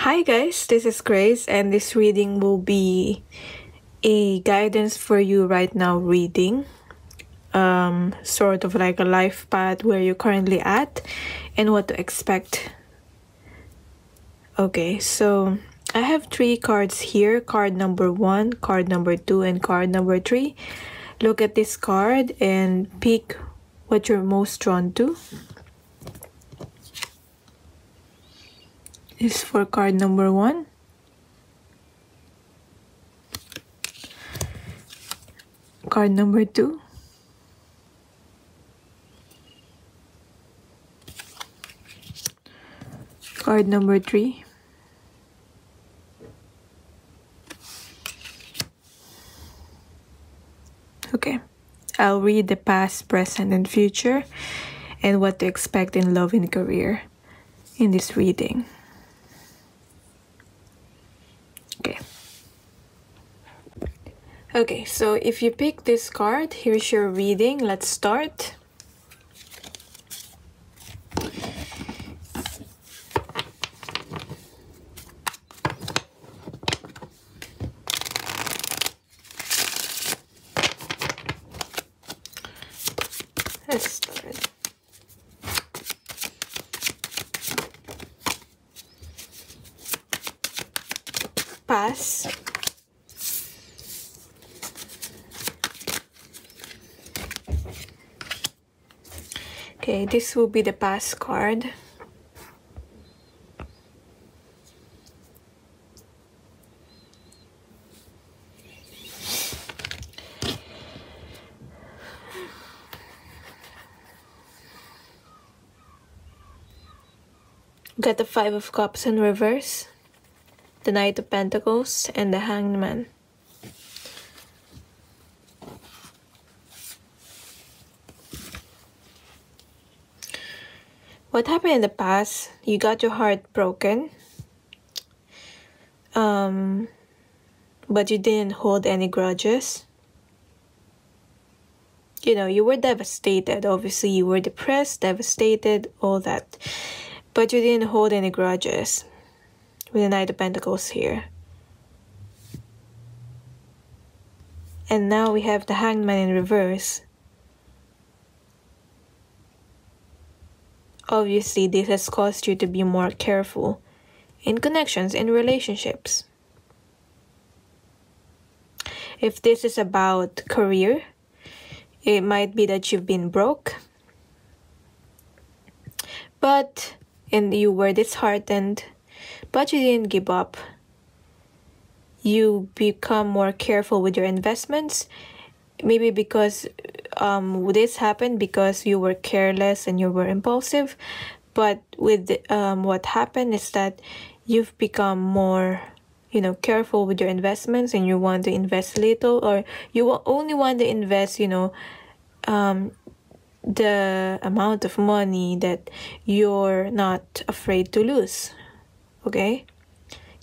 Hi guys, this is Grace and this reading will be a guidance for you right now reading. Um, sort of like a life path where you're currently at and what to expect. Okay, so I have three cards here card number one, card number two, and card number three. Look at this card and pick what you're most drawn to. Is for card number one. Card number two. Card number three. Okay, I'll read the past, present, and future and what to expect in love and career in this reading. Okay. Okay, so if you pick this card, here's your reading. Let's start. Let's start. Pass. Okay, this will be the pass card. Got the Five of Cups in reverse, the Knight of Pentacles, and the Hanged What happened in the past? You got your heart broken. Um, but you didn't hold any grudges. You know, you were devastated. Obviously, you were depressed, devastated, all that. But you didn't hold any grudges with the Knight of Pentacles here. And now we have the Hangman in reverse. Obviously, this has caused you to be more careful in connections and relationships. If this is about career, it might be that you've been broke, but and you were disheartened, but you didn't give up. You become more careful with your investments, maybe because um, this happened because you were careless and you were impulsive. But with um, what happened is that you've become more, you know, careful with your investments and you want to invest little or you only want to invest, you know, um, the amount of money that you're not afraid to lose. Okay?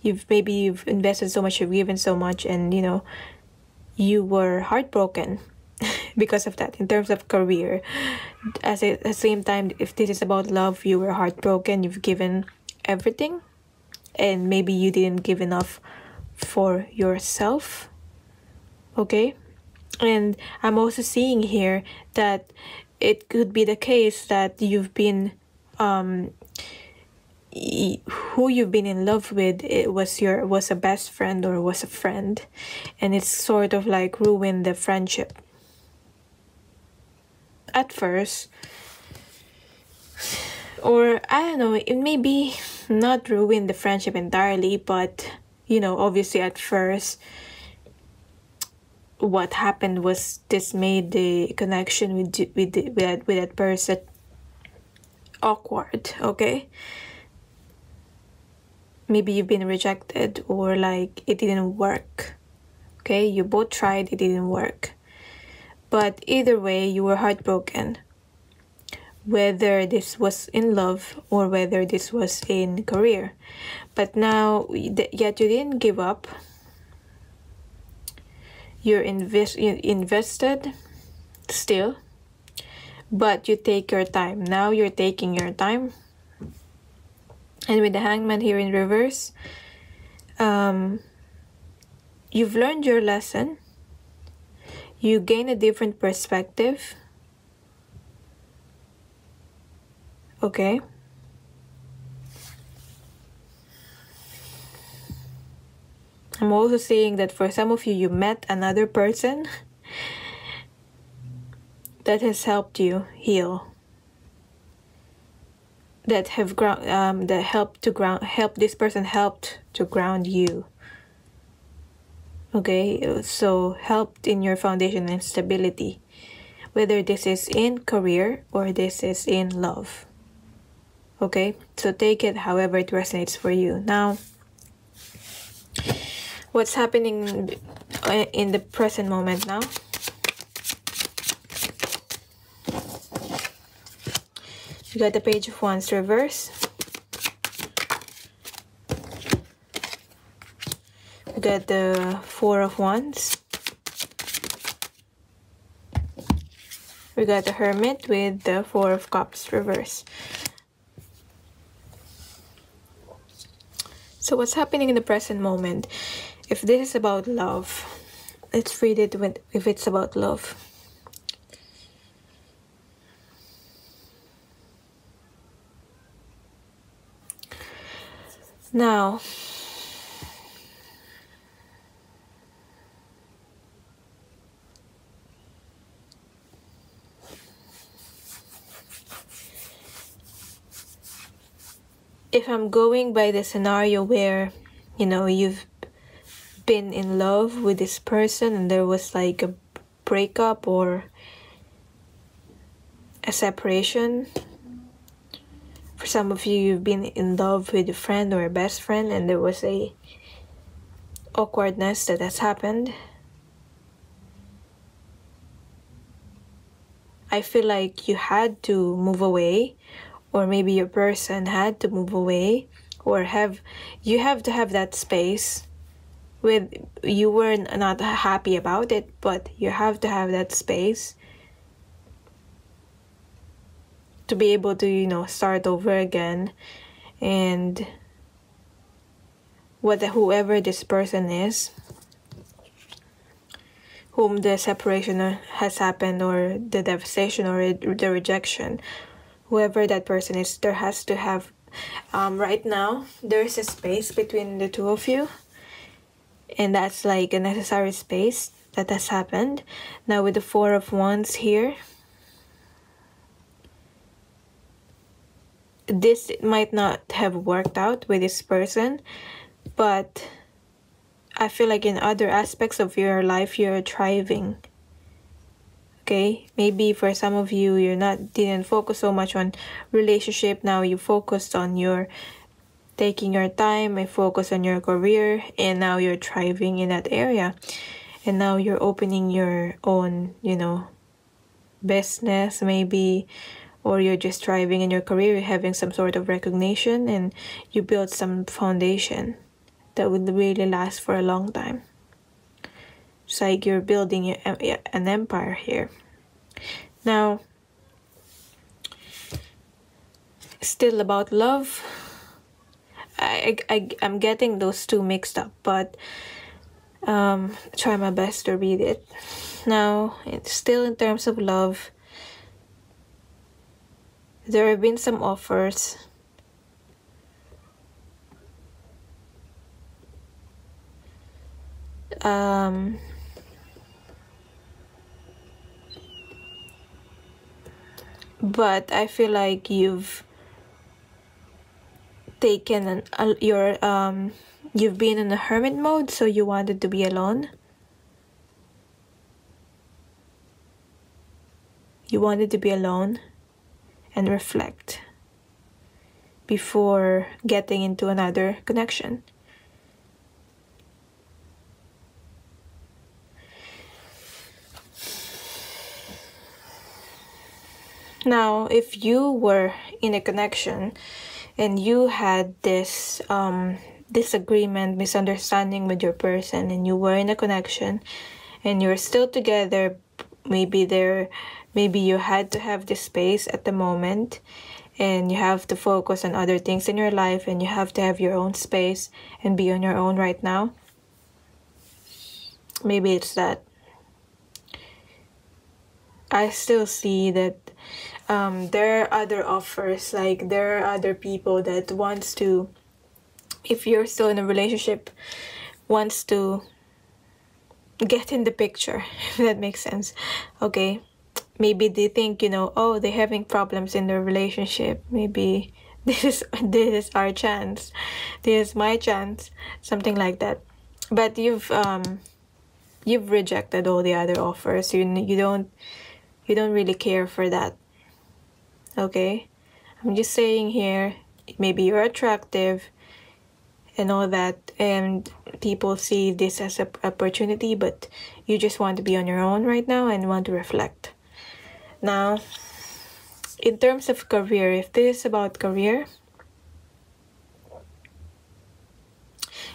You've maybe you've invested so much, you've given so much, and you know, you were heartbroken because of that in terms of career. As at the same time if this is about love you were heartbroken you've given everything and maybe you didn't give enough for yourself okay? And i'm also seeing here that it could be the case that you've been um who you've been in love with it was your was a best friend or was a friend. And it's sort of like ruined the friendship. At first. Or i don't know it may be not ruin the friendship entirely but you know obviously at first what happened was this made the connection with with with that, with that person awkward okay maybe you've been rejected or like it didn't work. Okay? You both tried it didn't work. But either way you were heartbroken. Whether this was in love or whether this was in career. But now yet you didn't give up. You're invest invested still. But you take your time. Now you're taking your time And with the hangman here in reverse, um, you've learned your lesson. You gain a different perspective. Okay. I'm also seeing that for some of you, you met another person that has helped you heal. That have ground, um, that helped to ground, help this person helped to ground you. Okay, so helped in your foundation and stability, whether this is in career or this is in love. Okay, so take it however it resonates for you. Now, what's happening in the present moment now. You got the page of wands reverse. We got the four of wands. We got the hermit with the four of cups reverse. So what's happening in the present moment if this is about love, let's read it with, if it's about love. Now, if I'm going by the scenario where, you know, you've been in love with this person and there was like a breakup or a separation. For some of you, you've been in love with a friend or a best friend and there was a awkwardness that has happened. I feel like you had to move away or maybe your person had to move away or have you have to have that space with you were not happy about it but you have to have that space to be able to you know start over again. And what whoever this person is whom the separation has happened or the devastation or the rejection whoever that person is there has to have um, right now there's a space between the two of you. And that's like a necessary space that has happened. Now with the four of wands here this might not have worked out with this person but i feel like in other aspects of your life you're thriving. Okay? Maybe for some of you you're not didn't focus so much on relationship. Now you focused on your taking your time and focus on your career and now you're thriving in that area. And now you're opening your own you know business maybe or you're just thriving in your career you're having some sort of recognition and you build some foundation that would really last for a long time. It's like you're building an empire here. Now still about love. I, I, I'm getting those two mixed up, but um, try my best to read it. Now, it's still in terms of love, there have been some offers. Um, but I feel like you've taken an, uh, your um you've been in a hermit mode so you wanted to be alone you wanted to be alone and reflect before getting into another connection. Now if you were in a connection and you had this um, disagreement, misunderstanding with your person, and you were in a connection, and you're still together, maybe there, maybe you had to have this space at the moment, and you have to focus on other things in your life and you have to have your own space and be on your own right now. Maybe it's that. I still see that um, there are other offers like there are other people that wants to if you're still in a relationship wants to get in the picture if that makes sense. Okay maybe they think you know oh they're having problems in their relationship. Maybe this is this is our chance. This is my chance. Something like that. But you've um you've rejected all the other offers. You you don't you don't really care for that. Okay? I'm just saying here maybe you're attractive and all that and people see this as an opportunity but you just want to be on your own right now and want to reflect now, in terms of career, if this is about career,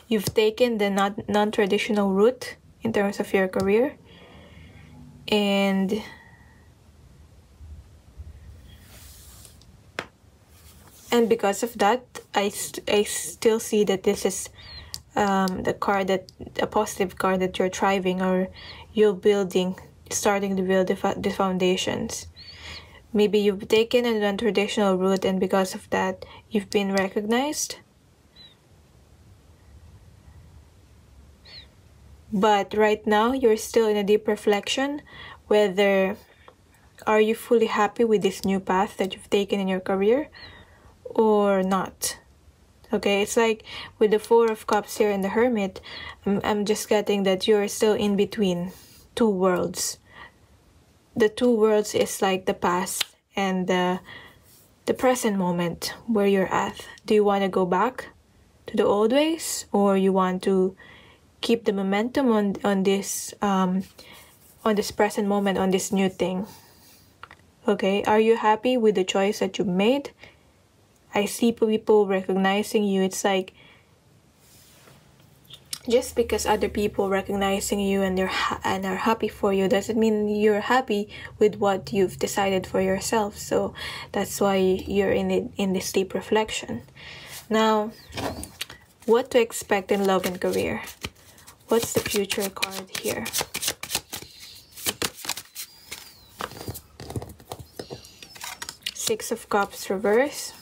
you've taken the non traditional route in terms of your career, and and because of that, I, st I still see that this is um, the car that a positive car that you're driving or you're building starting to build the, the foundations. Maybe you've taken a non-traditional route and because of that, you've been recognized. But right now, you're still in a deep reflection whether are you fully happy with this new path that you've taken in your career or not. Okay, it's like with the Four of Cups here and the Hermit, I'm, I'm just getting that you're still in between two worlds the two worlds is like the past and the the present moment where you're at. Do you want to go back to the old ways or you want to keep the momentum on on this um, on this present moment on this new thing? Okay, are you happy with the choice that you made? I see people recognizing you. It's like just because other people recognizing you and they're ha- and are happy for you doesn't mean you're happy with what you've decided for yourself. So that's why you're in it in this deep reflection. Now what to expect in love and career? What's the future card here? Six of cups reverse.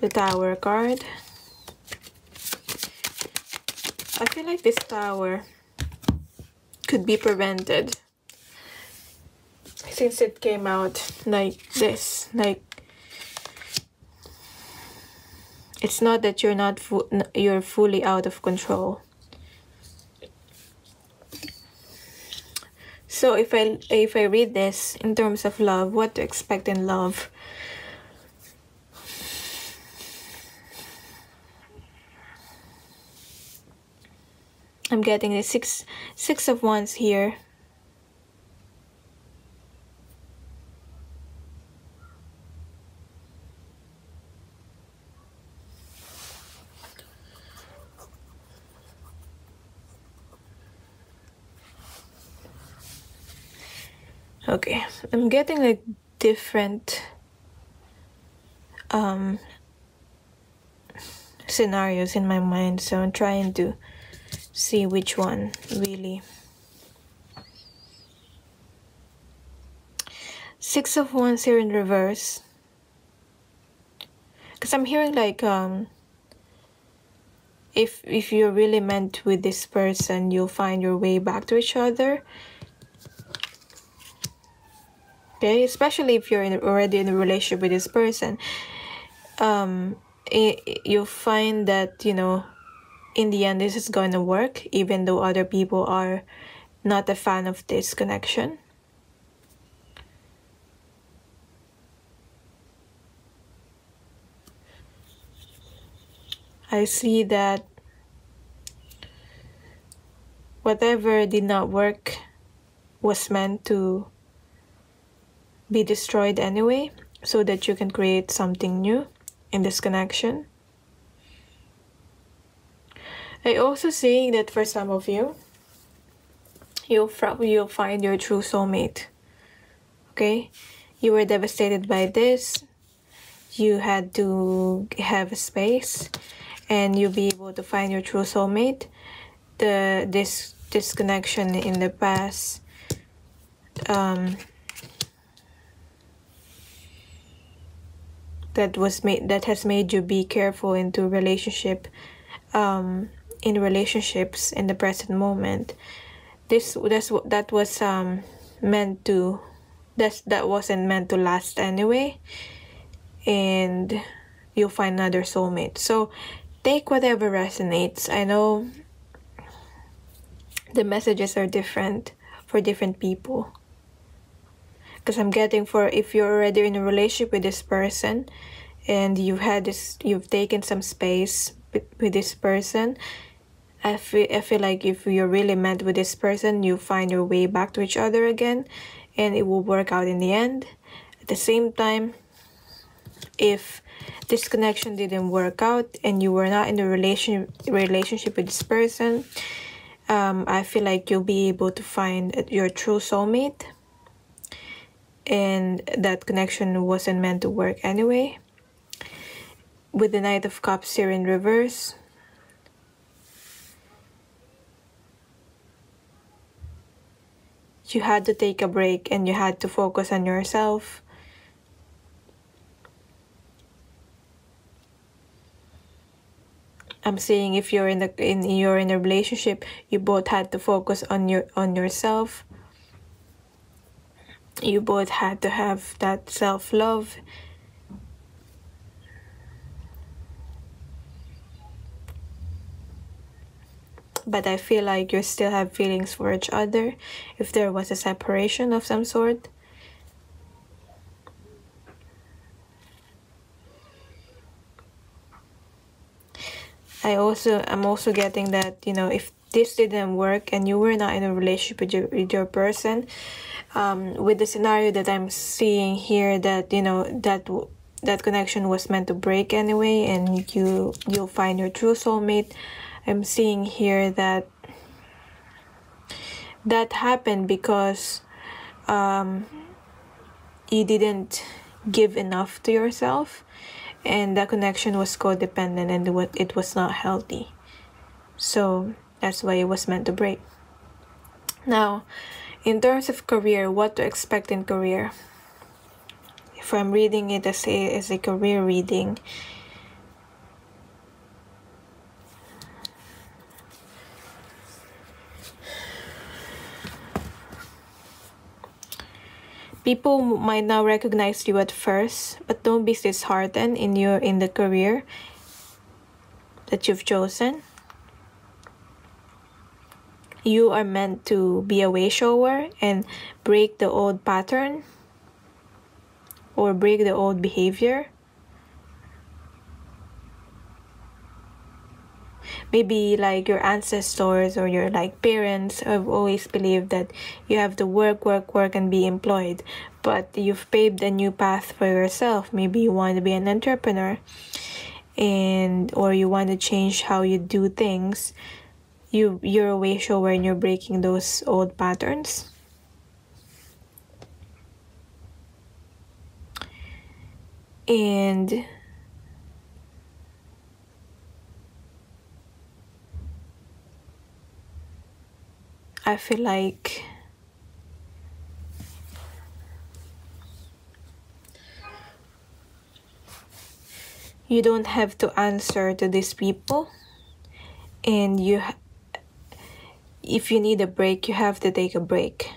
The tower card I feel like this tower could be prevented since it came out like this like it's not that you're not you're fully out of control. So if i if i read this in terms of love what to expect in love I'm getting the six six of wands here. Okay I'm getting like different um scenarios in my mind so I'm trying to see which one really. Six of wands here in reverse. Because i'm hearing like um if if you're really meant with this person you'll find your way back to each other. Okay especially if you're in, already in a relationship with this person. Um it, you'll find that you know in the end this is going to work even though other people are not a fan of this connection. I see that whatever did not work was meant to be destroyed anyway so that you can create something new in this connection I also see that for some of you, you'll you'll find your true soulmate. Okay, you were devastated by this. You had to have a space and you'll be able to find your true soulmate. The this disconnection in the past um, that was made that has made you be careful into relationship um, in relationships in the present moment. This that's that was um, meant to that that wasn't meant to last anyway. And you'll find another soulmate. So take whatever resonates. I know the messages are different for different people. Because i'm getting for if you're already in a relationship with this person and you've had this you've taken some space with, with this person I feel, I feel like if you're really meant with this person you find your way back to each other again and it will work out in the end. At the same time if this connection didn't work out and you were not in a relation relationship with this person um, i feel like you'll be able to find your true soulmate. And that connection wasn't meant to work anyway. With the knight of cups here in reverse you had to take a break and you had to focus on yourself I'm saying if you're in the in you're in a relationship, you both had to focus on your on yourself. You both had to have that self But I feel like you still have feelings for each other if there was a separation of some sort. I also I'm also getting that you know if this didn't work and you were not in a relationship with your with your person, um, with the scenario that I'm seeing here that you know that that connection was meant to break anyway, and you you'll find your true soulmate. I'm seeing here that that happened because um, you didn't give enough to yourself and the connection was codependent and it was not healthy. So that's why it was meant to break. Now, in terms of career, what to expect in career? If I'm reading it as a, as a career reading, People might not recognize you at first, but don't be disheartened in your in the career that you've chosen. You are meant to be a way shower and break the old pattern or break the old behavior. Maybe like your ancestors or your like parents have always believed that you have to work work work and be employed but you've paved a new path for yourself. Maybe you want to be an entrepreneur and or you want to change how you do things. You you're a way shower and you're breaking those old patterns. And I feel like you don't have to answer to these people. And you if you need a break you have to take a break.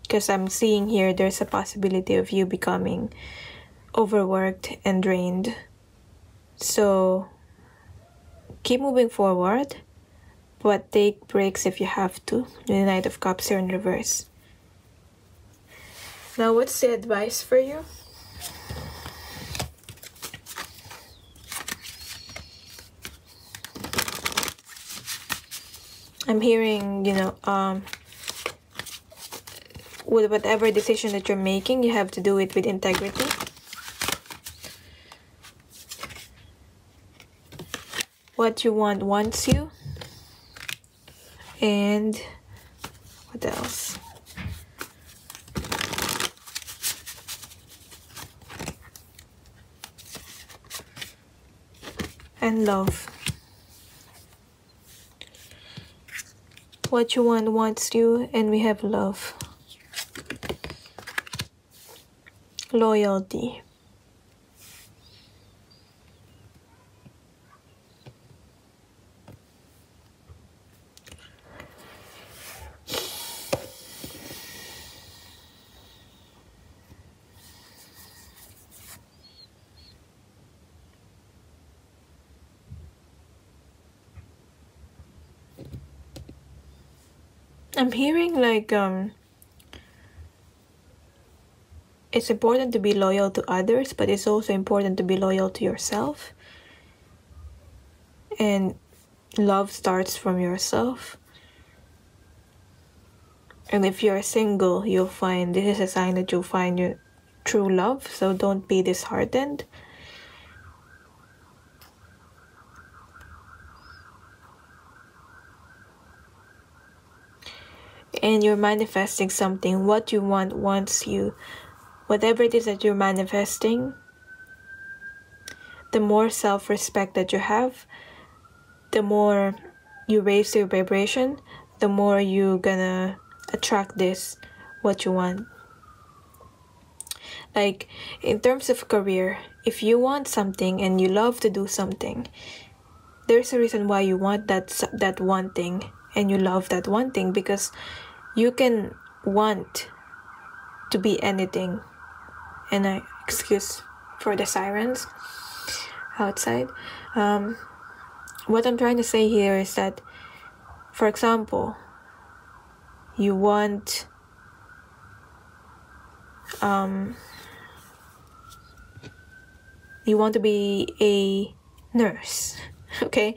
Because i'm seeing here there's a possibility of you becoming overworked and drained. So keep moving forward but take breaks if you have to. The Knight of Cups here in reverse. Now, what's the advice for you? I'm hearing, you know, um, with whatever decision that you're making, you have to do it with integrity. What you want wants you and what else? And love. What you want wants you and we have love. Loyalty. I'm hearing like um it's important to be loyal to others, but it's also important to be loyal to yourself. And love starts from yourself. And if you're single, you'll find this is a sign that you'll find your true love, so don't be disheartened. And you're manifesting something. What you want wants you. Whatever it is that you're manifesting, the more self respect that you have, the more you raise your vibration, the more you're gonna attract this, what you want. Like in terms of career, if you want something and you love to do something, there's a reason why you want that that one thing and you love that one thing because you can want to be anything. And i excuse for the sirens outside. Um, what i'm trying to say here is that for example you want um, you want to be a nurse okay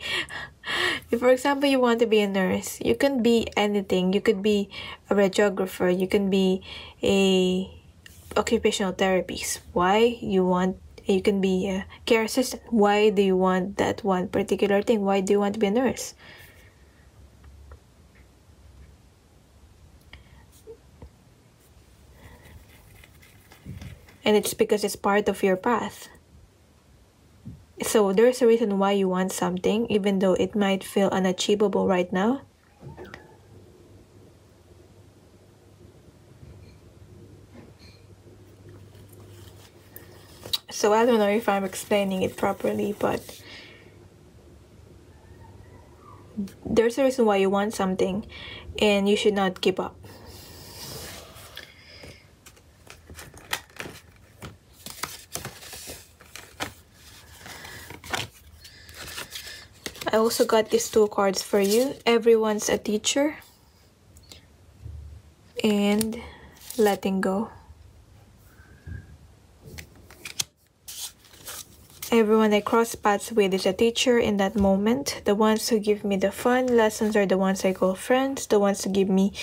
if for example you want to be a nurse you can be anything. You could be a radiographer. You can be a occupational therapist. Why you want you can be a care assistant. Why do you want that one particular thing? Why do you want to be a nurse? And it's because it's part of your path so there's a reason why you want something, even though it might feel unachievable right now. So I don't know if I'm explaining it properly, but there's a reason why you want something, and you should not give up. I also got these two cards for you. Everyone's a teacher. And letting go. Everyone I cross paths with is a teacher in that moment. The ones who give me the fun lessons are the ones I call friends. The ones who give me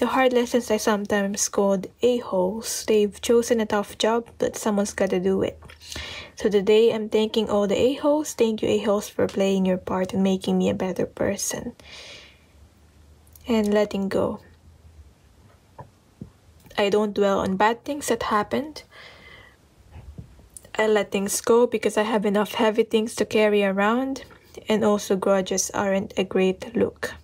the hard lessons I sometimes called a-holes. They've chosen a tough job, but someone's gotta do it. So today I'm thanking all the a-holes. Thank you a-holes for playing your part and making me a better person. And letting go. I don't dwell on bad things that happened. I let things go because I have enough heavy things to carry around and also grudges aren't a great look.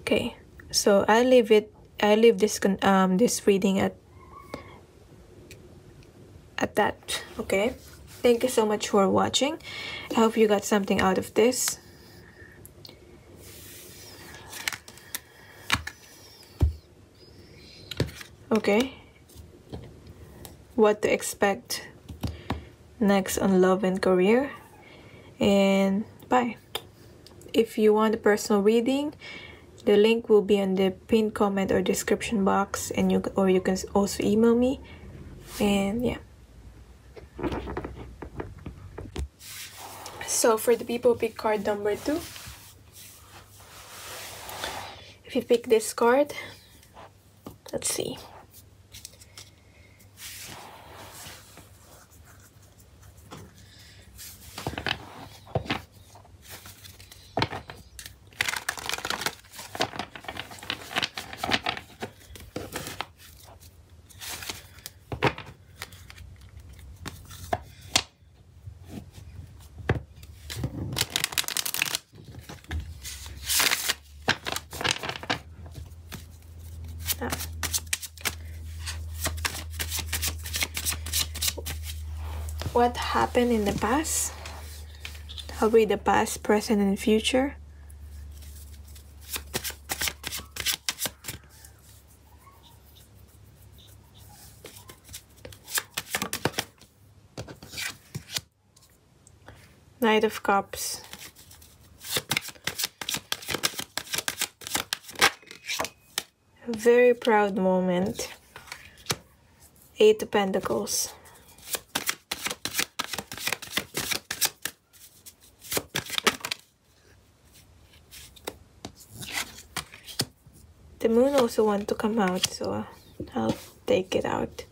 Okay, so I leave it I leave this um this reading at at that okay? Thank you so much for watching. I hope you got something out of this. Okay? What to expect next on love and career. And bye. If you want a personal reading the link will be in the pinned comment or description box and you or you can also email me. And yeah so for the people pick card number two, if you pick this card, let's see. what happened in the past. I'll read the past, present, and future. Knight of Cups. A very proud moment. Eight of Pentacles. Moon also want to come out, so I'll take it out.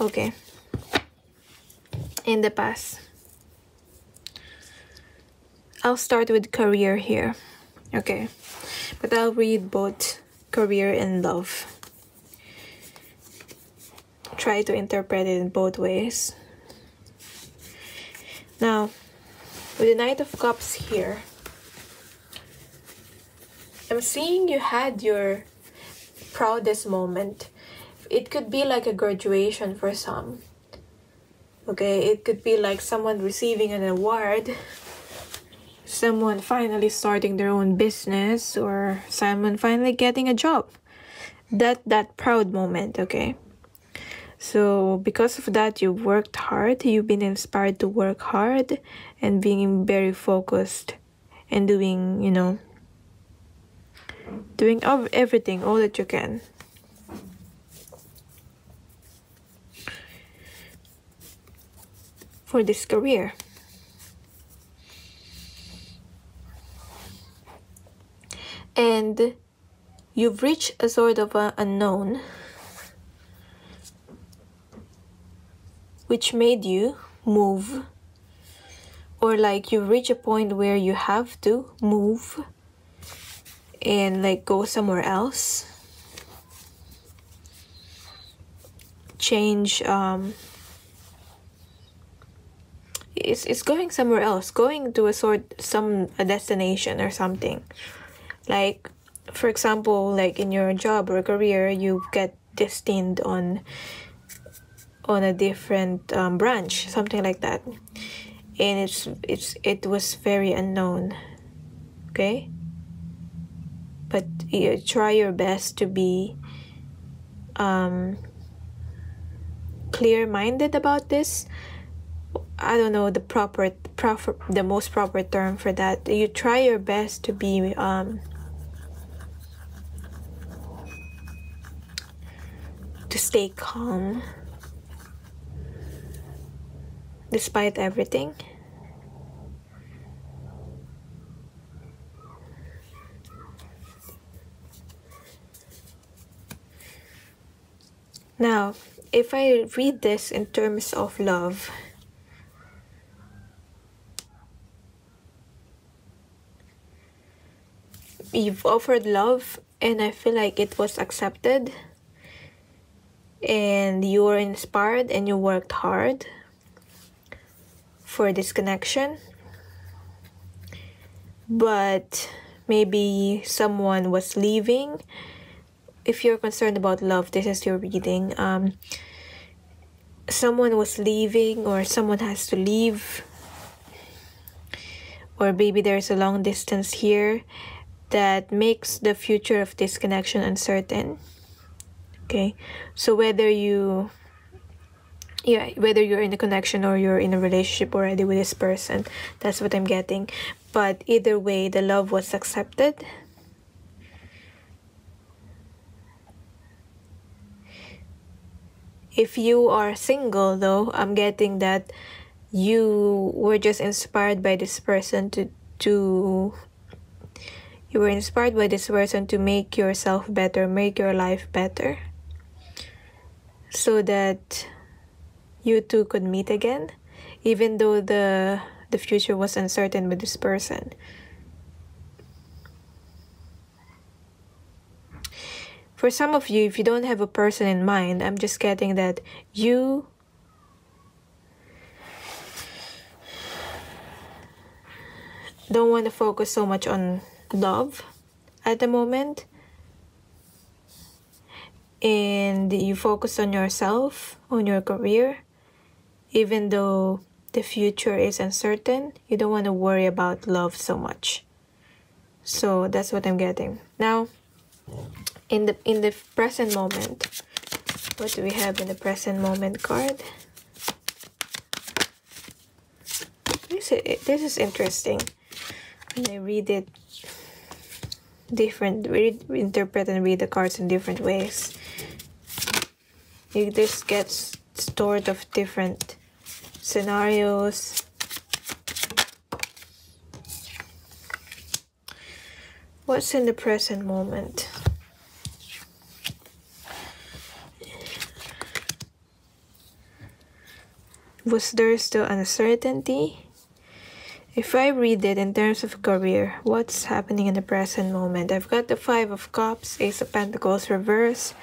Okay. In the past. I'll start with career here. Okay. But I'll read both career and love. Try to interpret it in both ways. Now, with the Knight of Cups here, I'm seeing you had your proudest moment. It could be like a graduation for some. Okay, it could be like someone receiving an award someone finally starting their own business or someone finally getting a job that that proud moment okay so because of that you worked hard you've been inspired to work hard and being very focused and doing you know doing everything all that you can. For this career. And you've reached a sort of a unknown. Which made you move. Or like you reach a point where you have to move and like go somewhere else. Change um it's, it's going somewhere else. Going to a sort some a destination or something. Like for example like in your job or career you get destined on on a different um, branch something like that. And it's it's it was very unknown. Okay but you try your best to be um, clear-minded about this i don't know the proper proper the most proper term for that you try your best to be um, to stay calm despite everything. Now, if I read this in terms of love, you've offered love and I feel like it was accepted and you were inspired and you worked hard for this connection. But maybe someone was leaving if you're concerned about love this is your reading. Um, someone was leaving or someone has to leave or maybe there's a long distance here that makes the future of this connection uncertain. Okay? So whether you yeah whether you're in a connection or you're in a relationship already with this person that's what i'm getting. But either way the love was accepted if you are single though i'm getting that you were just inspired by this person to to you were inspired by this person to make yourself better make your life better so that you two could meet again, even though the the future was uncertain with this person. For some of you, if you don't have a person in mind, I'm just getting that you don't want to focus so much on love at the moment and you focus on yourself, on your career, even though the future is uncertain, you don't want to worry about love so much. So that's what I'm getting. Now, in the in the present moment, what do we have in the present moment card? This is, this is interesting. When I read it different, read, interpret and read the cards in different ways. this gets stored of different scenarios. What's in the present moment? Was there still uncertainty? If I read it in terms of career, what's happening in the present moment? I've got the Five of Cups, Ace of Pentacles reverse,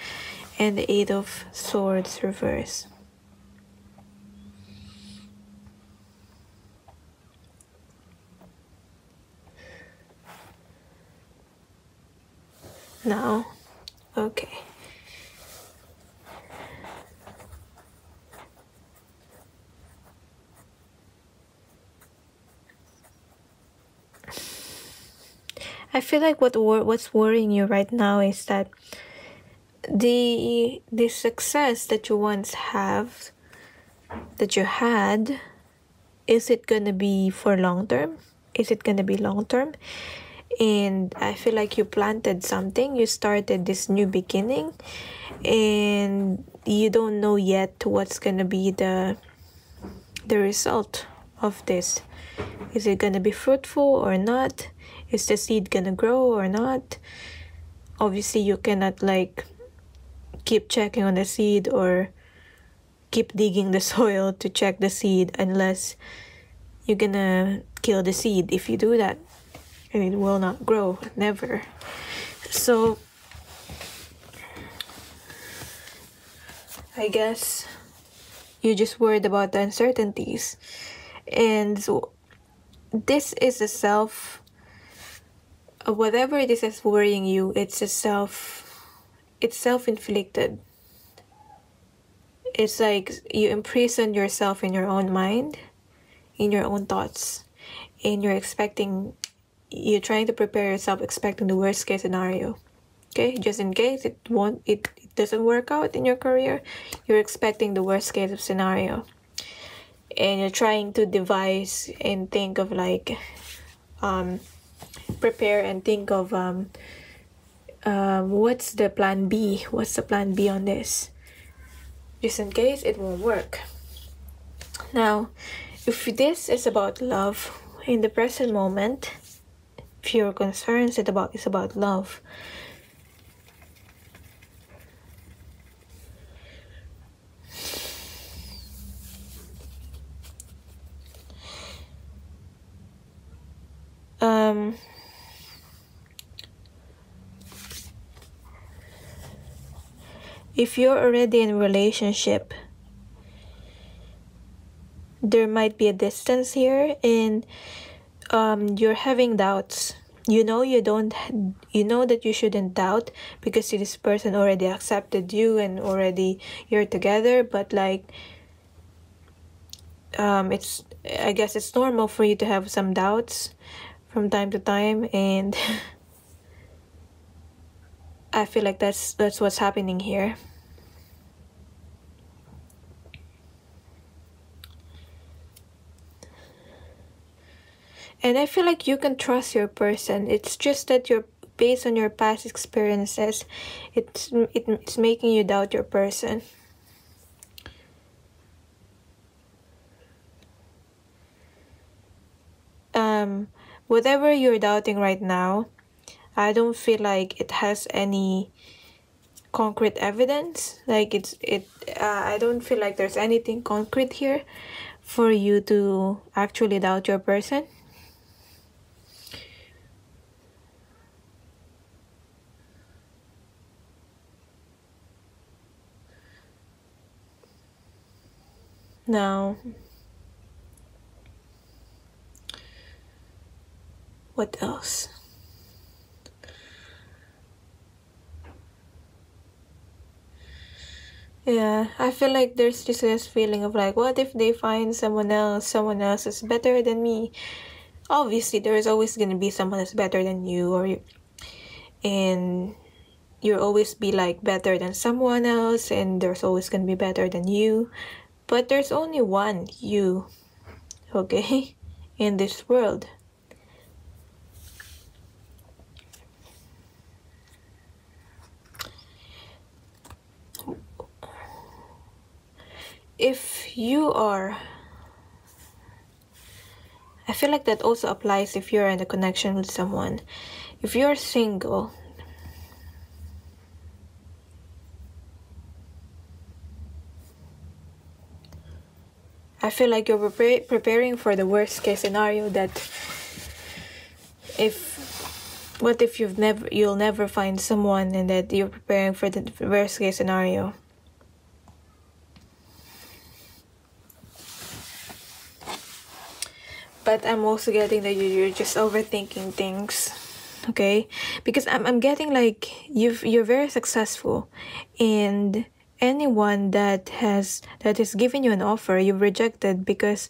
and the Eight of Swords reverse. Now, okay. I feel like what what's worrying you right now is that the the success that you once have that you had is it gonna be for long term? Is it gonna be long term? And I feel like you planted something, you started this new beginning, and you don't know yet what's gonna be the the result of this. Is it gonna be fruitful or not? Is the seed gonna grow or not? Obviously you cannot like keep checking on the seed or keep digging the soil to check the seed unless you're gonna kill the seed if you do that. And it will not grow never. So i guess you're just worried about the uncertainties. And so this is a self whatever it is that's worrying you, it's a self, it's self-inflicted. It's like you imprison yourself in your own mind, in your own thoughts, and you're expecting, you're trying to prepare yourself expecting the worst case scenario. Okay, just in case it won't, it, it doesn't work out in your career, you're expecting the worst case of scenario, and you're trying to devise and think of like, um, prepare and think of um, um, what's the plan B? What's the plan B on this? Just in case it won't work. Now, if this is about love in the present moment, if your concerns it about is about love, um if you're already in relationship there might be a distance here and um, you're having doubts. You know you don't you know that you shouldn't doubt because this person already accepted you and already you're together but like um it's i guess it's normal for you to have some doubts from time to time and I feel like that's that's what's happening here. And I feel like you can trust your person. It's just that you're based on your past experiences, it's it's making you doubt your person. Um, whatever you're doubting right now, I don't feel like it has any concrete evidence. Like it's it uh, i don't feel like there's anything concrete here for you to actually doubt your person. Now what else Yeah, I feel like there's just this feeling of like, what if they find someone else, someone else is better than me? Obviously, there is always gonna be someone that's better than you, or you, and you'll always be like better than someone else, and there's always gonna be better than you. But there's only one you, okay, in this world. If you are I feel like that also applies if you're in a connection with someone. If you're single, I feel like you're pre- preparing for the worst case scenario that if what if you've never you'll never find someone and that you're preparing for the worst case scenario but I'm also getting that you're just overthinking things okay? Because I'm, I'm getting like you've you're very successful and anyone that has that is giving you an offer you've rejected because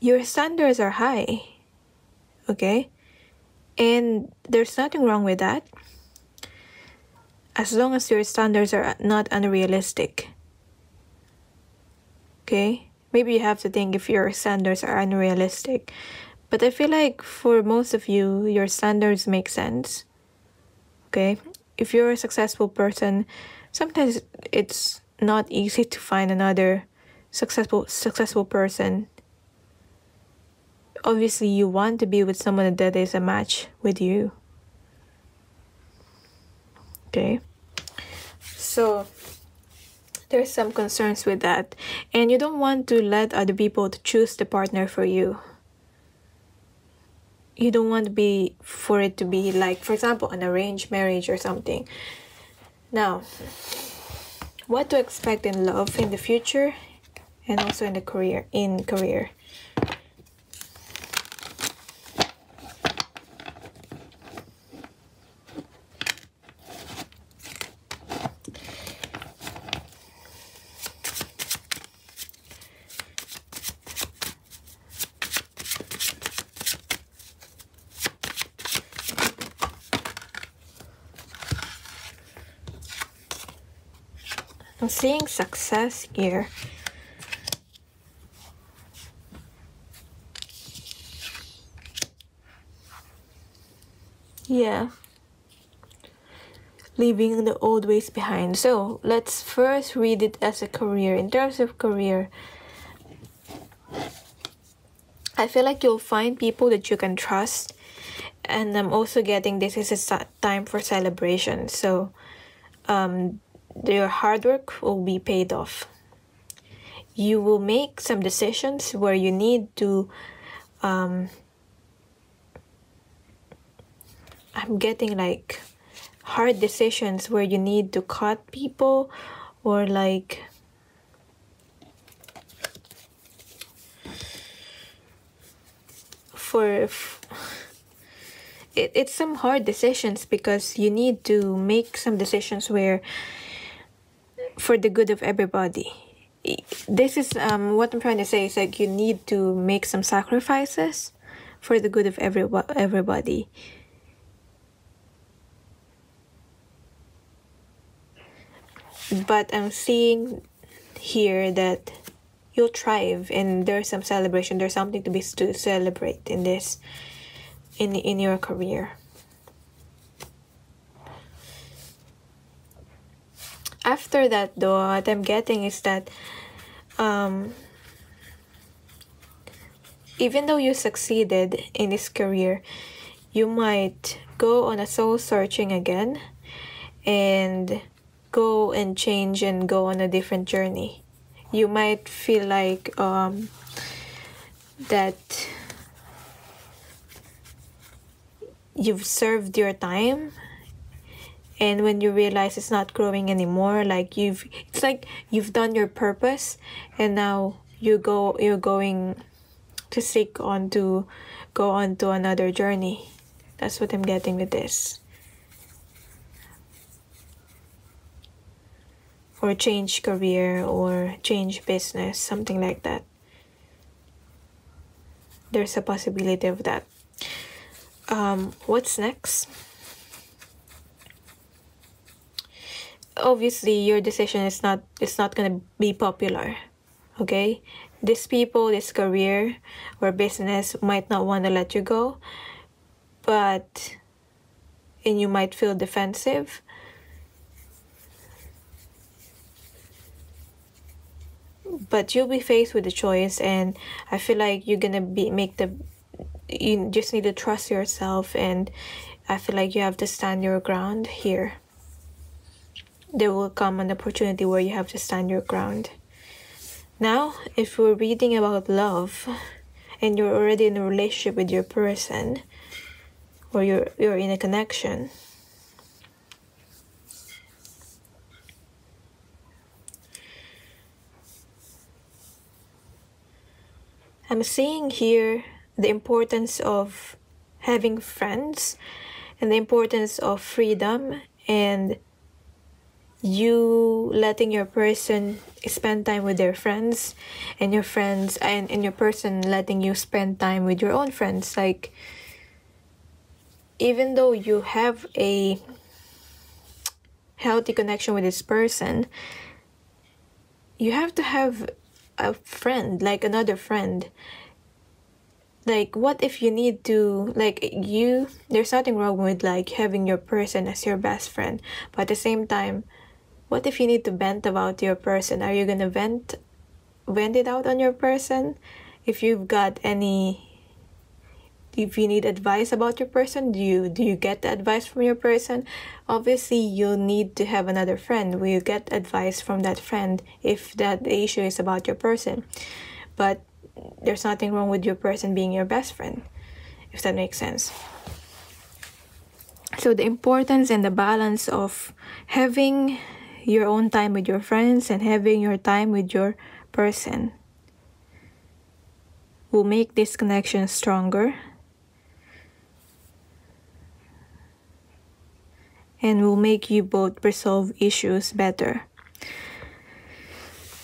your standards are high okay? And there's nothing wrong with that as long as your standards are not unrealistic okay maybe you have to think if your standards are unrealistic. But I feel like for most of you, your standards make sense. Okay? If you're a successful person, sometimes it's not easy to find another successful successful person. Obviously, you want to be with someone that is a match with you. Okay? So, there's some concerns with that. And you don't want to let other people to choose the partner for you. You don't want to be for it to be like for example an arranged marriage or something. Now what to expect in love in the future and also in the career in career seeing success here. Yeah. Leaving the old ways behind. So let's first read it as a career. In terms of career, I feel like you'll find people that you can trust. And I'm also getting this is a time for celebration. So um, your hard work will be paid off. You will make some decisions where you need to. Um, I'm getting like hard decisions where you need to cut people or like for it, it's some hard decisions because you need to make some decisions where for the good of everybody. This is um, what i'm trying to say is like you need to make some sacrifices for the good of every, everybody. But i'm seeing here that you'll thrive and there's some celebration. There's something to be to celebrate in this in in your career after that though what i'm getting is that um, even though you succeeded in this career you might go on a soul searching again and go and change and go on a different journey. You might feel like um, that you've served your time and when you realize it's not growing anymore like you've it's like you've done your purpose and now you go you're going to seek on to go on to another journey that's what i'm getting with this or change career or change business, something like that. There's a possibility of that. Um, what's next? Obviously, your decision is not it's not gonna be popular. Okay, these people, this career or business might not want to let you go, but and you might feel defensive but you'll be faced with a choice and i feel like you're gonna be make the you just need to trust yourself and i feel like you have to stand your ground here there will come an opportunity where you have to stand your ground. Now if we're reading about love and you're already in a relationship with your person or you're you're in a connection I'm seeing here the importance of having friends and the importance of freedom and you letting your person spend time with their friends and your friends and, and your person letting you spend time with your own friends like even though you have a healthy connection with this person you have to have a friend, like another friend. Like, what if you need to, like, you, there's nothing wrong with, like, having your person as your best friend. But at the same time, what if you need to vent about your person? Are you gonna vent, vent it out on your person? If you've got any if you need advice about your person do you do you get the advice from your person obviously you'll need to have another friend will you get advice from that friend if that issue is about your person but there's nothing wrong with your person being your best friend if that makes sense so the importance and the balance of having your own time with your friends and having your time with your person will make this connection stronger and will make you both resolve issues better.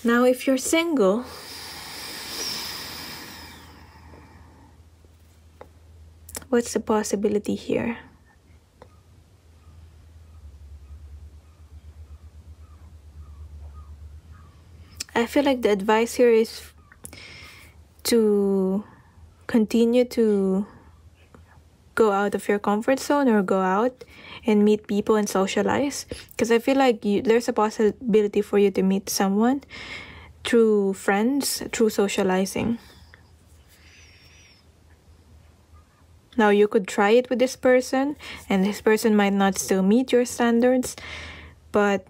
Now, if you're single, what's the possibility here? I feel like the advice here is to continue to go out of your comfort zone or go out and meet people and socialize. Because i feel like you, there's a possibility for you to meet someone through friends through socializing. Now you could try it with this person and this person might not still meet your standards but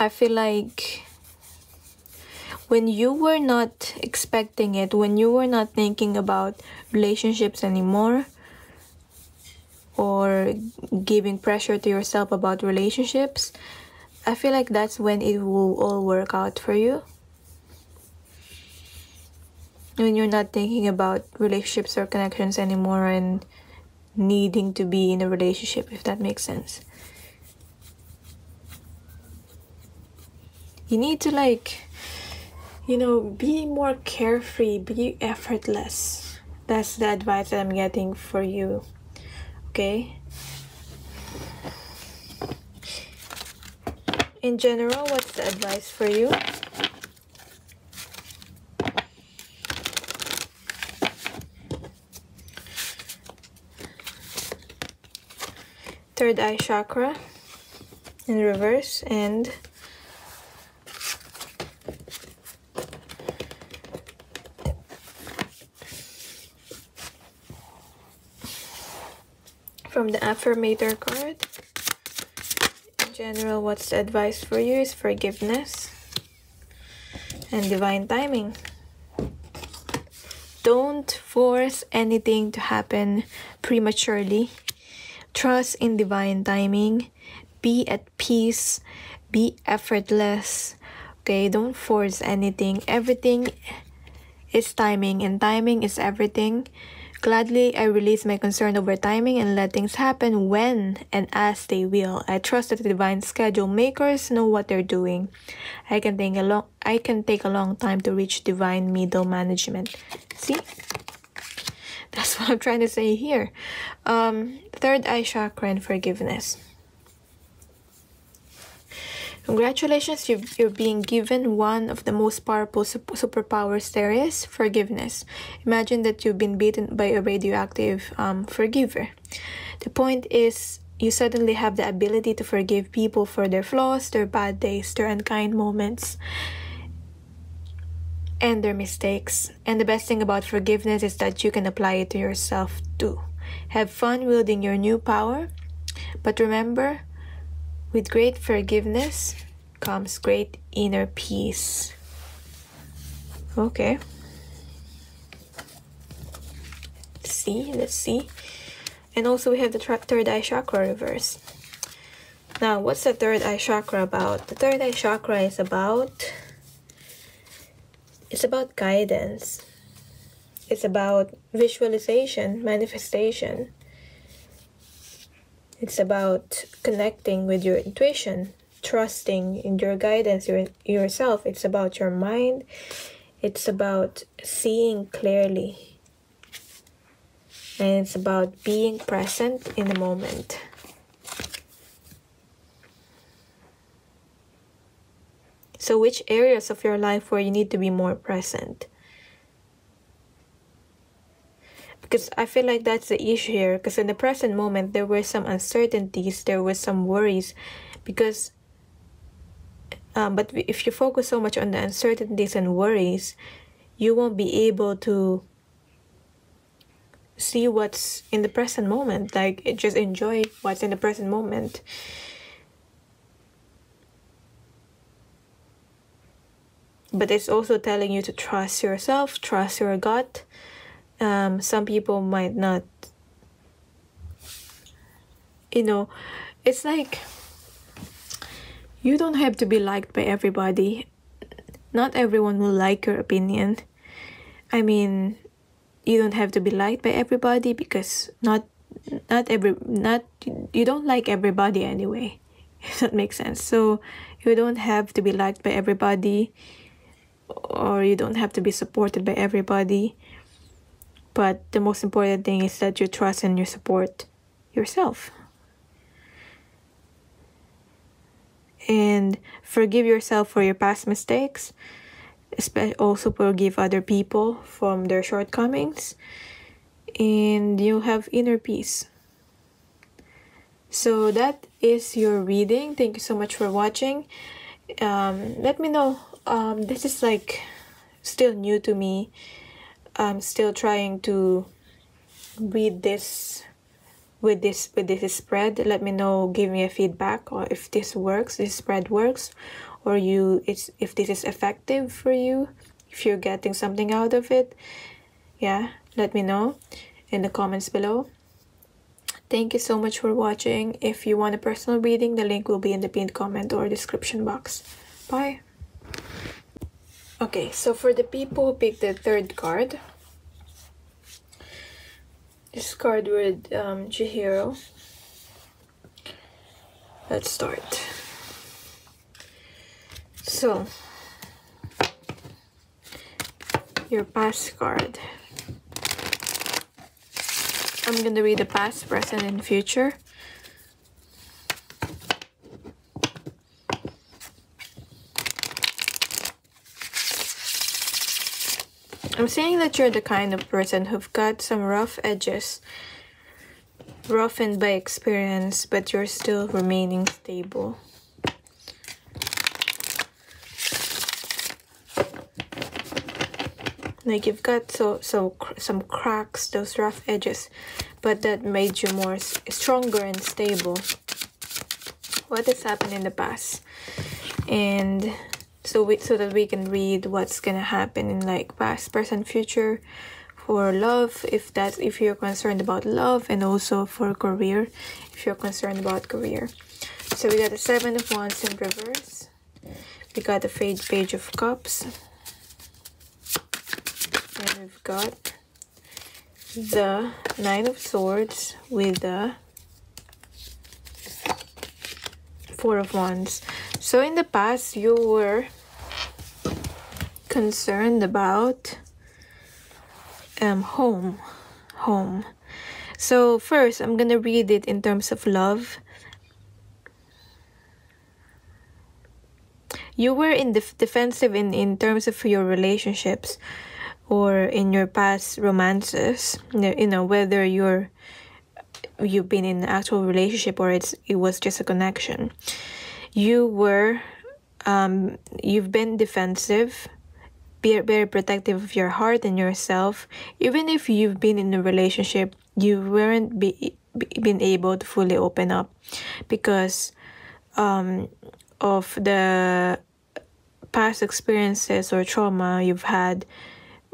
I feel like when you were not expecting it, when you were not thinking about relationships anymore, or giving pressure to yourself about relationships, I feel like that's when it will all work out for you. When you're not thinking about relationships or connections anymore and needing to be in a relationship, if that makes sense. You need to like you know be more carefree be effortless. That's the advice that i'm getting for you okay? In general what's the advice for you? Third eye chakra in reverse and from the affirmator card. In general, what's the advice for you is forgiveness and divine timing. Don't force anything to happen prematurely. Trust in divine timing. Be at peace. Be effortless. okay don't force anything everything is timing and timing is everything Gladly, I release my concern over timing and let things happen when and as they will. I trust that the divine schedule makers know what they're doing. I can take a long I can take a long time to reach divine middle management. See? That's what I'm trying to say here. Um, third eye chakra and forgiveness. Congratulations, you're, you're being given one of the most powerful superpowers there is forgiveness. Imagine that you've been beaten by a radioactive um, forgiver. The point is, you suddenly have the ability to forgive people for their flaws, their bad days, their unkind moments, and their mistakes. And the best thing about forgiveness is that you can apply it to yourself too. Have fun wielding your new power, but remember, with great forgiveness comes great inner peace. Okay. Let's see, let's see. And also we have the third eye chakra reverse. Now, what's the third eye chakra about? The third eye chakra is about it's about guidance. It's about visualization, manifestation. It's about connecting with your intuition, trusting in your guidance your, yourself. It's about your mind. It's about seeing clearly. And it's about being present in the moment. So, which areas of your life where you need to be more present? Because I feel like that's the issue here. Because in the present moment, there were some uncertainties, there were some worries, because. Um, but if you focus so much on the uncertainties and worries, you won't be able to see what's in the present moment. Like just enjoy what's in the present moment. But it's also telling you to trust yourself, trust your gut, um, some people might not you know it's like you don't have to be liked by everybody. Not everyone will like your opinion. I mean you don't have to be liked by everybody because not not every not you don't like everybody anyway if that makes sense. So you don't have to be liked by everybody or you don't have to be supported by everybody but the most important thing is that you trust and you support yourself. And forgive yourself for your past mistakes. Also, forgive other people from their shortcomings. And you'll have inner peace. So, that is your reading. Thank you so much for watching. Um, let me know. Um, this is like still new to me I'm still trying to read this with this with this spread. Let me know give me a feedback or if this works this spread works or you it's if this is effective for you if you're getting something out of it. Yeah let me know in the comments below. Thank you so much for watching. If you want a personal reading the link will be in the pinned comment or description box. Bye. Okay so for the people who picked the third card this card with um, Chihiro. Let's start. So, your past card. I'm to read the past, present, and future. I'm saying that you're the kind of person who've got some rough edges, roughened by experience, but you're still remaining stable. Like you've got so so some cracks, those rough edges, but that made you more stronger and stable. What has happened in the past, and so we so that we can read what's gonna happen in like past present future for love if that's if you're concerned about love and also for career if you're concerned about career. So we got the seven of wands in reverse. We got the fade page of cups. And we've got the nine of swords with the four of wands so in the past you were concerned about um home home. So first i'm gonna read it in terms of love. You were in the defensive in in terms of your relationships or in your past romances you know whether you're you've been in an actual relationship or it's it was just a connection you were um you've been defensive be very protective of your heart and yourself. Even if you've been in a relationship you weren't be, be been able to fully open up because um of the past experiences or trauma you've had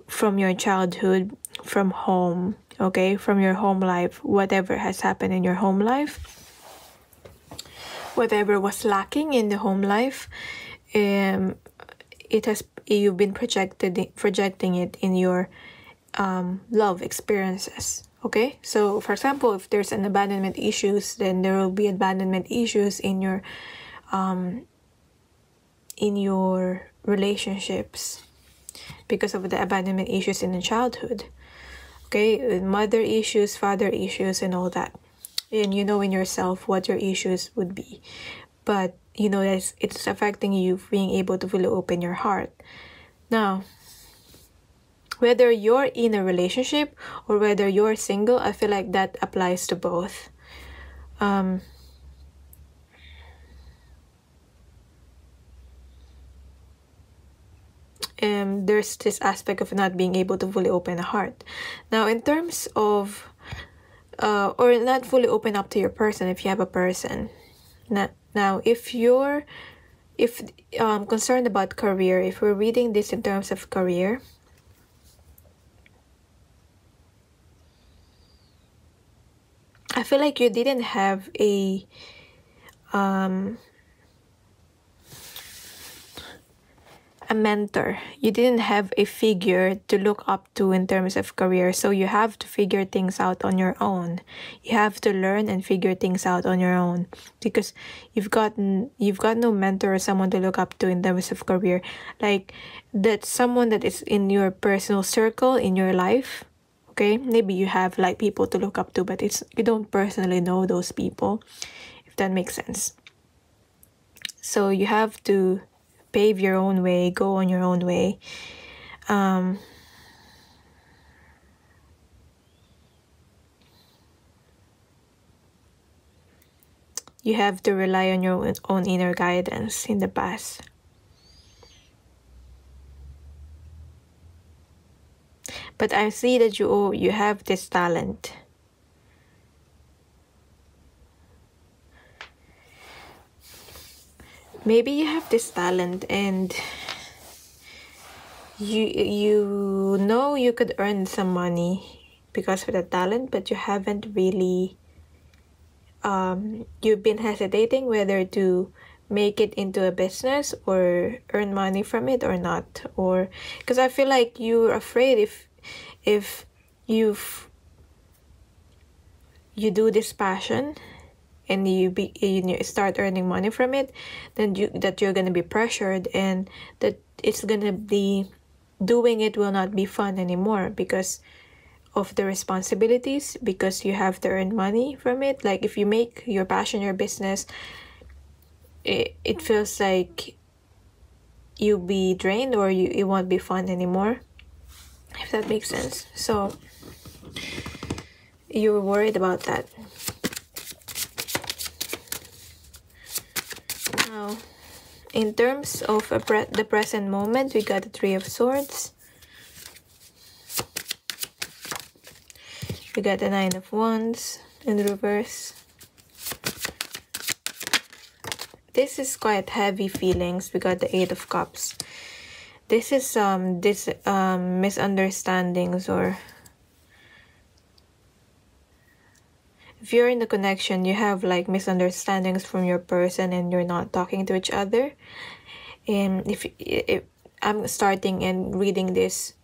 from your childhood, from home, okay, from your home life, whatever has happened in your home life, whatever was lacking in the home life, um, it has you've been projected projecting it in your um, love experiences. Okay, so for example, if there's an abandonment issues, then there will be abandonment issues in your um, in your relationships because of the abandonment issues in the childhood okay mother issues father issues and all that and you know in yourself what your issues would be. But you know that it's affecting you being able to fully open your heart. Now whether you're in a relationship or whether you're single i feel like that applies to both. Um, um, there's this aspect of not being able to fully open a heart. Now, in terms of, uh, or not fully open up to your person if you have a person. Now, now if you're, if um, concerned about career, if we're reading this in terms of career, I feel like you didn't have a um, a mentor. You didn't have a figure to look up to in terms of career, so you have to figure things out on your own. You have to learn and figure things out on your own because you've got you've got no mentor or someone to look up to in terms of career. Like that someone that is in your personal circle in your life. Okay, maybe you have like people to look up to, but it's you don't personally know those people, if that makes sense. So you have to pave your own way, go on your own way. Um, you have to rely on your own inner guidance in the past. But I see that you you have this talent maybe you have this talent and you you know you could earn some money because of the talent but you haven't really um, you've been hesitating whether to make it into a business or earn money from it or not or because i feel like you're afraid if if you've you do this passion and you be you start earning money from it then you that you're going to be pressured and that it's going to be doing it will not be fun anymore because of the responsibilities because you have to earn money from it. Like if you make your passion your business it, it feels like you'll be drained or you, it won't be fun anymore if that makes sense. So you're worried about that Now, in terms of pre the present moment, we got the Three of Swords. We got the Nine of Wands in reverse. This is quite heavy feelings. We got the Eight of Cups. This is um this um misunderstandings or if you're in the connection you have like misunderstandings from your person and you're not talking to each other. And if, if i'm starting and reading this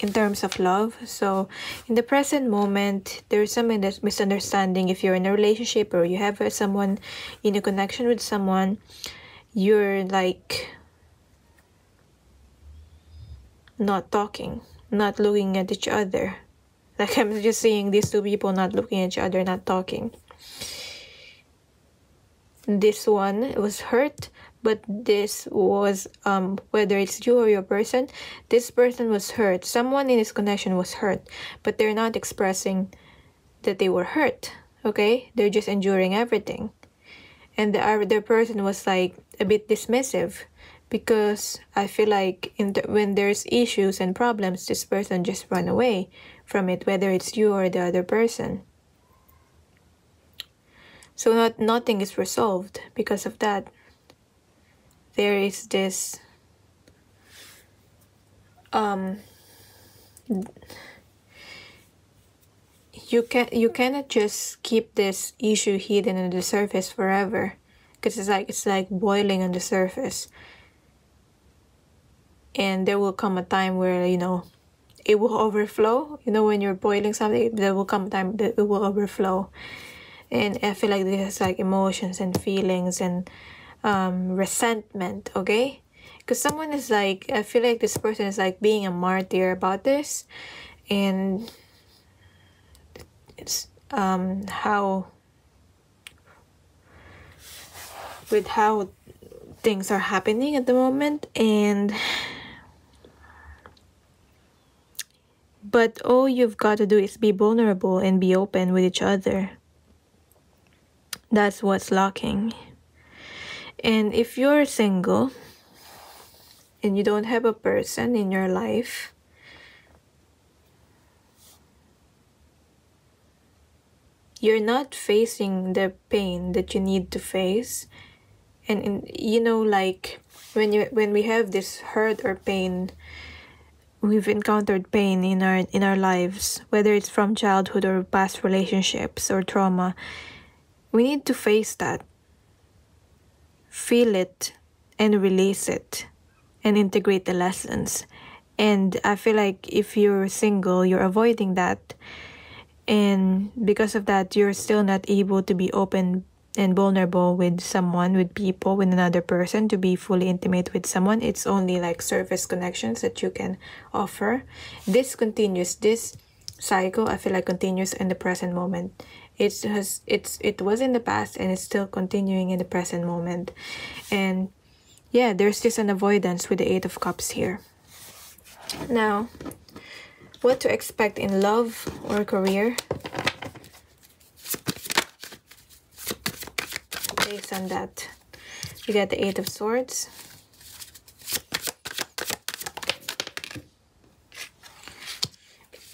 in terms of love. So in the present moment there's some misunderstanding. If you're in a relationship or you have uh, someone in a connection with someone you're like not talking not looking at each other like i'm just seeing these two people not looking at each other not talking. This one was hurt but this was um whether it's you or your person this person was hurt. Someone in this connection was hurt but they're not expressing that they were hurt okay? They're just enduring everything. And the other person was like a bit dismissive because i feel like in the, when there's issues and problems this person just run away from it whether it's you or the other person so not nothing is resolved because of that. There is this um you can you cannot just keep this issue hidden on the surface forever because it's like it's like boiling on the surface and there will come a time where you know it will overflow. You know when you're boiling something there will come time that it will overflow. And I feel like this is like emotions and feelings and um, resentment, okay? Because someone is like, I feel like this person is like being a martyr about this, and it's um how with how things are happening at the moment. And but all you've got to do is be vulnerable and be open with each other that's what's lacking. And if you're single and you don't have a person in your life, you're not facing the pain that you need to face. And in, you know, like when you when we have this hurt or pain, we've encountered pain in our in our lives, whether it's from childhood or past relationships or trauma we need to face that, feel it, and release it, and integrate the lessons. And I feel like if you're single, you're avoiding that. And because of that, you're still not able to be open and vulnerable with someone, with people, with another person, to be fully intimate with someone. It's only like surface connections that you can offer. This continues, this cycle, I feel like continues in the present moment it has it's it was in the past and it's still continuing in the present moment and yeah there's just an avoidance with the eight of cups here now what to expect in love or career based on that you got the eight of swords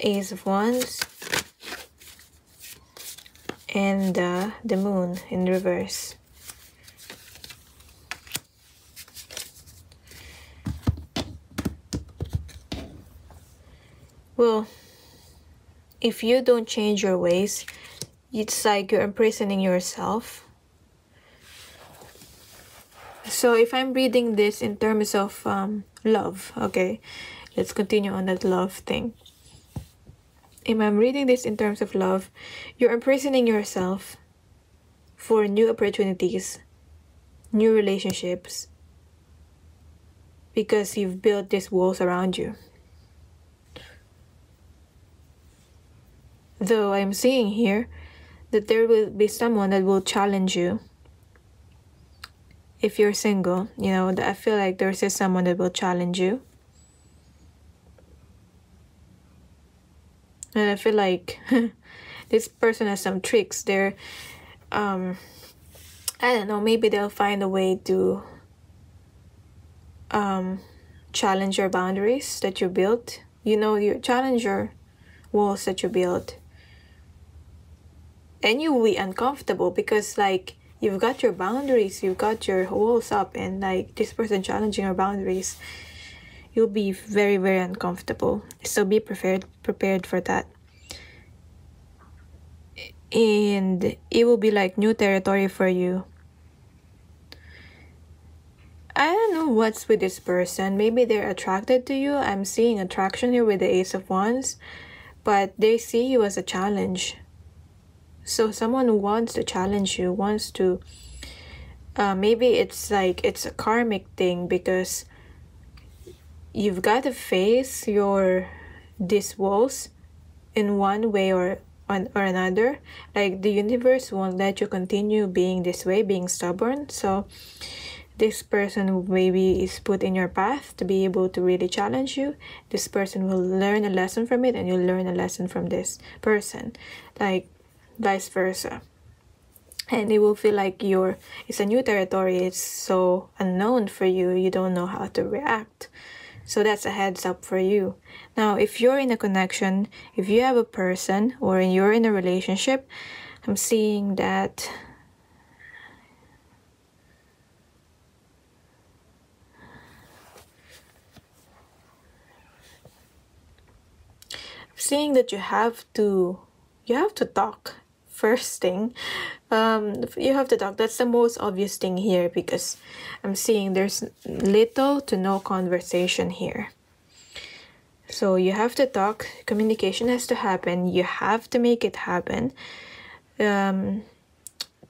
ace of wands and uh, the moon in reverse. Well, if you don't change your ways, it's like you're imprisoning yourself. So if I'm reading this in terms of um, love, okay, let's continue on that love thing if I'm reading this in terms of love, you're imprisoning yourself for new opportunities, new relationships, because you've built these walls around you. Though I'm seeing here that there will be someone that will challenge you. If you're single, you know, I feel like there's just someone that will challenge you and I feel like this person has some tricks. They're, um, I don't know. Maybe they'll find a way to um, challenge your boundaries that you built. You know, you challenge your walls that you built, and you will be uncomfortable because like you've got your boundaries, you've got your walls up, and like this person challenging your boundaries you'll be very very uncomfortable so be prepared prepared for that and it will be like new territory for you I don't know what's with this person. Maybe they're attracted to you. I'm seeing attraction here with the Ace of Wands, but they see you as a challenge. So someone wants to challenge you, wants to. Uh, maybe it's like it's a karmic thing because you've got to face your these walls in one way or on, or another. Like the universe won't let you continue being this way being stubborn. So this person maybe is put in your path to be able to really challenge you. This person will learn a lesson from it and you'll learn a lesson from this person. Like vice versa. And it will feel like you're it's a new territory it's so unknown for you you don't know how to react. So that's a heads up for you. Now, if you're in a connection, if you have a person or you're in a relationship, I'm seeing that I'm seeing that you have to you have to talk first thing um, you have to talk. That's the most obvious thing here because i'm seeing there's little to no conversation here. So you have to talk. Communication has to happen. You have to make it happen um,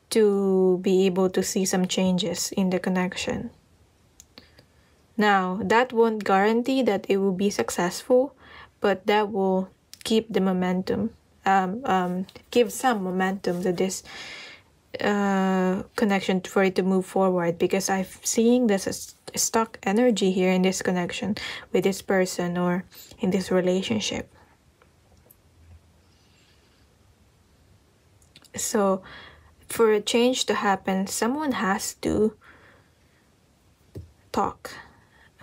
to be able to see some changes in the connection. Now that won't guarantee that it will be successful but that will keep the momentum um, um, give some momentum to this uh, connection for it to move forward because I'm seeing this stuck energy here in this connection with this person or in this relationship. So, for a change to happen, someone has to talk.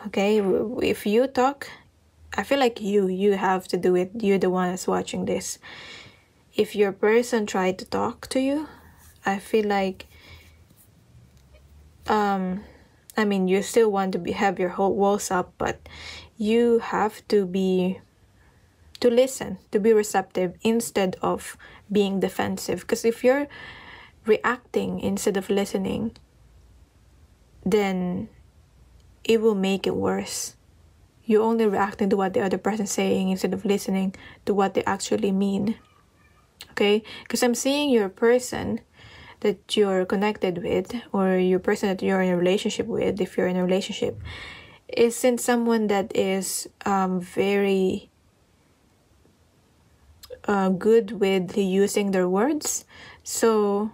Okay, if you talk, I feel like you you have to do it. You're the one that's watching this. If your person tried to talk to you, I feel like um I mean you still want to be have your whole walls up, but you have to be to listen, to be receptive instead of being defensive. Because if you're reacting instead of listening, then it will make it worse you're only reacting to what the other person saying instead of listening to what they actually mean. Okay? Because i'm seeing your person that you're connected with or your person that you're in a relationship with if you're in a relationship isn't someone that is um, very uh, good with using their words. So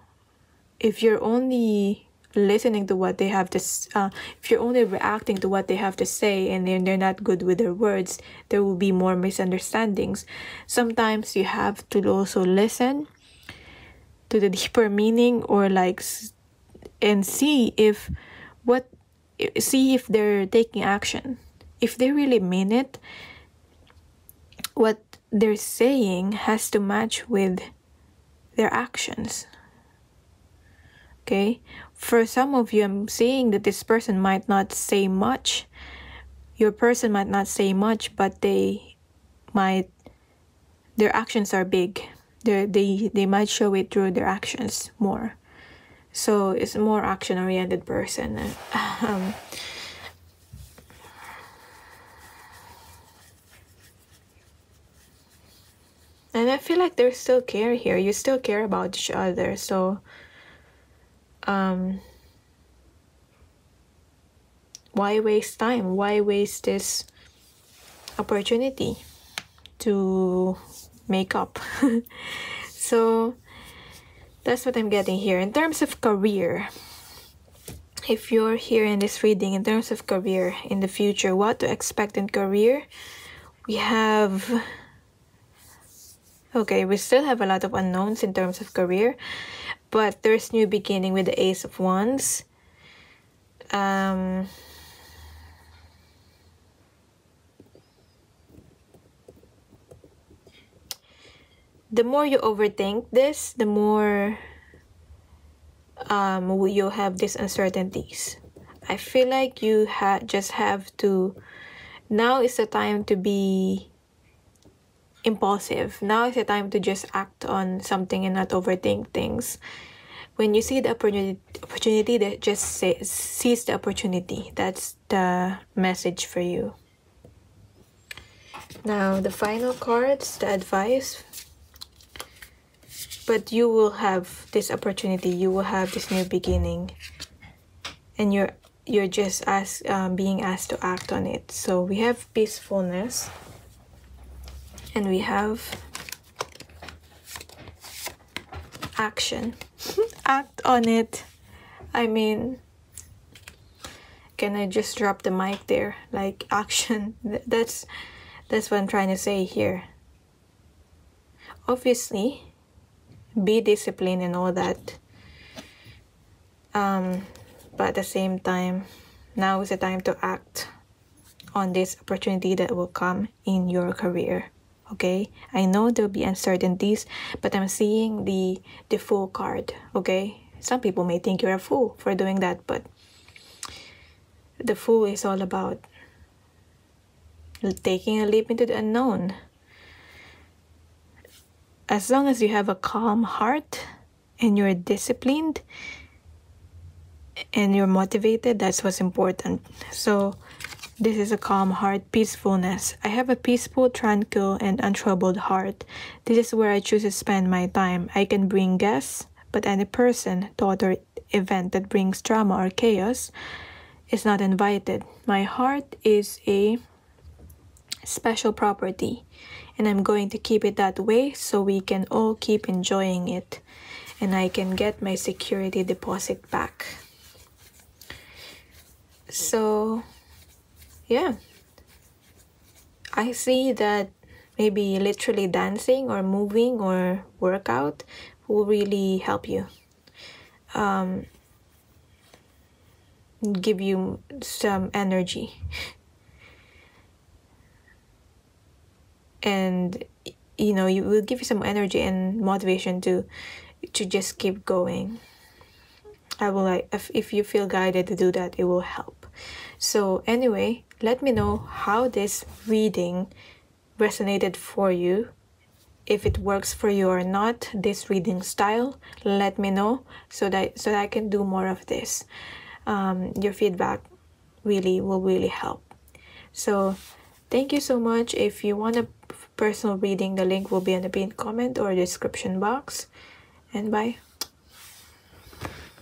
if you're only listening to what they have to uh, if you're only reacting to what they have to say and they're, they're not good with their words there will be more misunderstandings. Sometimes you have to also listen to the deeper meaning or like and see if what see if they're taking action. If they really mean it what they're saying has to match with their actions. Okay for some of you, I'm seeing that this person might not say much. Your person might not say much, but they might, their actions are big. They're, they they might show it through their actions more. So it's a more action oriented person. Um, and I feel like there's still care here. You still care about each other. So um, why waste time? Why waste this opportunity to make up? so that's what I'm getting here. In terms of career, if you're here in this reading, in terms of career in the future, what to expect in career, we have. Okay, we still have a lot of unknowns in terms of career, but there's new beginning with the Ace of Wands. Um, the more you overthink this, the more um, you'll have these uncertainties. I feel like you ha- just have to. Now is the time to be impulsive. Now is the time to just act on something and not overthink things. when you see the opportunity, opportunity that just say, seize the opportunity. That's the message for you. Now, the final cards, the advice. But you will have this opportunity. You will have this new beginning, and you're you're just as um, being asked to act on it. So we have peacefulness, and we have action. act on it. I mean, can I just drop the mic there? Like action. That's that's what I'm trying to say here. Obviously, be disciplined and all that. Um, but at the same time, now is the time to act on this opportunity that will come in your career. Okay, I know there'll be uncertainties, but I'm seeing the the fool card. Okay, some people may think you're a fool for doing that, but the fool is all about taking a leap into the unknown. As long as you have a calm heart and you're disciplined and you're motivated, that's what's important. So, this is a calm heart, peacefulness. I have a peaceful, tranquil, and untroubled heart. This is where I choose to spend my time. I can bring guests, but any person, thought, or event that brings drama or chaos is not invited. My heart is a special property and I'm going to keep it that way so we can all keep enjoying it and I can get my security deposit back. So, yeah, I see that maybe literally dancing or moving or workout will really help you. Um, give you some energy. And you know you will give you some energy and motivation to to just keep going. I will like if, if you feel guided to do that it will help. So anyway let me know how this reading resonated for you. If it works for you or not this reading style let me know so that so that i can do more of this. Um, your feedback really will really help. So thank you so much. If you want a personal reading the link will be in the pinned comment or description box. And bye